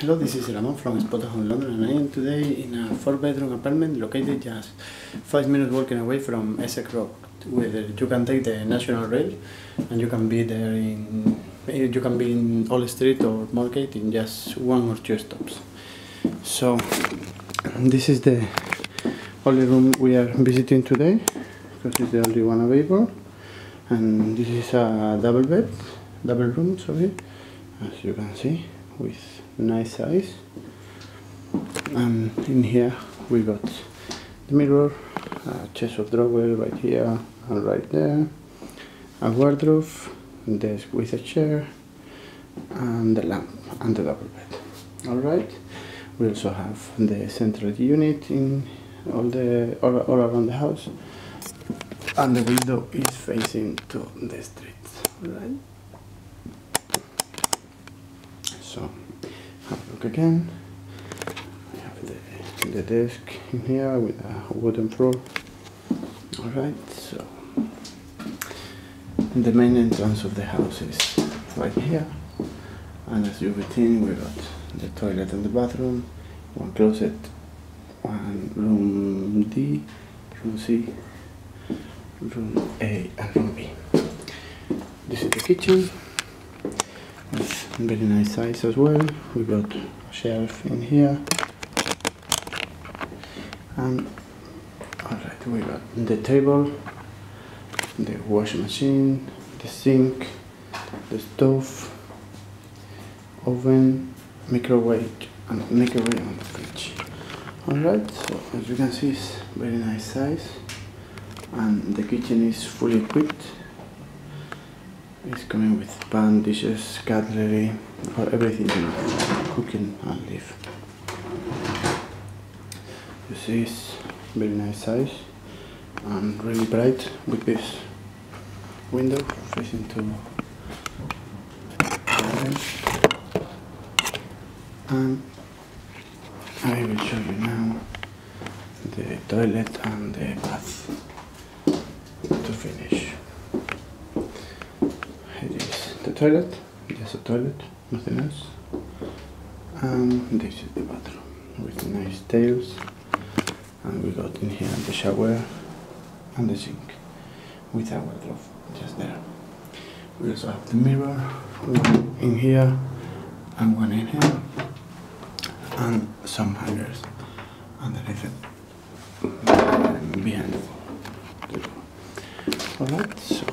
Hello, this is Ramon from Spotahome London and I am today in a four bedroom apartment located just 5 minutes walking away from Essex Road where uh, you can take the National Rail and you can be there in eh, you can be in Old Street or Moorgate in just one or two stops. So this is the only room we are visiting today because it's the only one available and this is a double bed, double room sorry as you can see with nice size and in here we got the mirror a chest of drawers right here and right there. A wardrobe desk with a chair and the lamp and the double bed. All right. We also have the central unit in all the all, all around the house. And the window is facing to the street. Right so have a look again. We have the, the desk in here with a wooden floor. Alright so the main entrance of the house is right here. And as you've seen we got the toilet and the bathroom one closet one room D room C room A and room B. This is the kitchen very nice size as well. We got a shelf in here. And alright we got the table the washing machine the sink the stove oven microwave and microwave and the fridge. Alright so as you can see it's very nice size. And the kitchen is fully equipped it's coming with pan, dishes, cutlery, for everything you know, cooking and live. You see it's very nice size and really bright with this window facing to and I will show you now the toilet and the bath to finish. It is the toilet, just a toilet, nothing else. And this is the bathroom with nice tiles. And we got in here the shower and the sink with our wardrobe just there. We also have the mirror, one in here and one in here, and some hangers underneath it behind the wall. Alright, so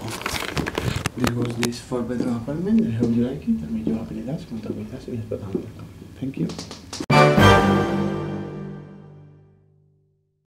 this was this four bedroom apartment. I hope you like it. I mean, you have any doubts, contact with us Thank you.